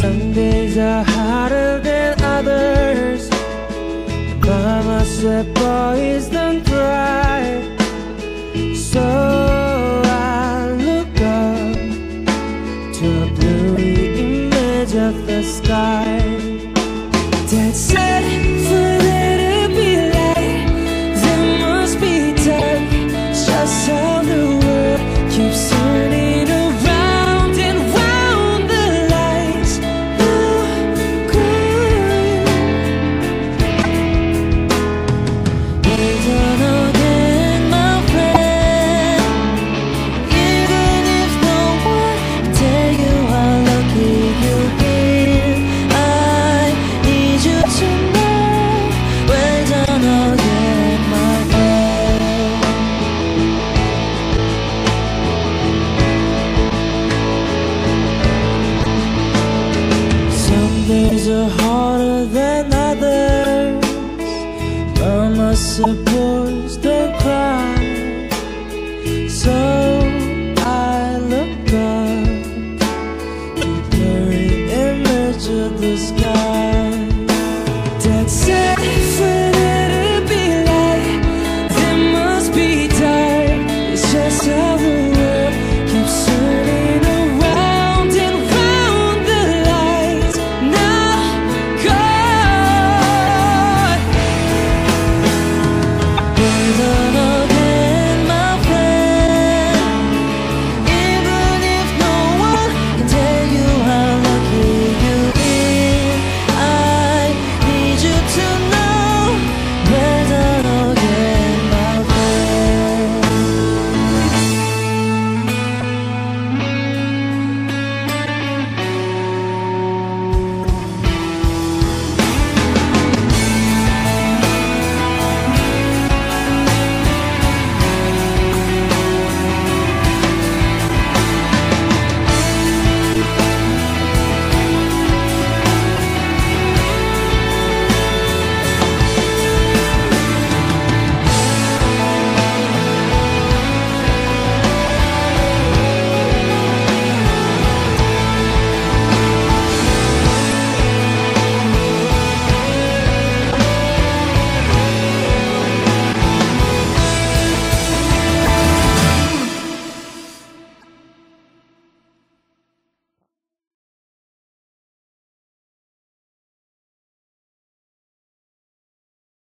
Some days are harder than others. Mama said boys don't cry. So I look up To a bluey image of the sky Dad said supposed to cry So I look up blurry image of the sky.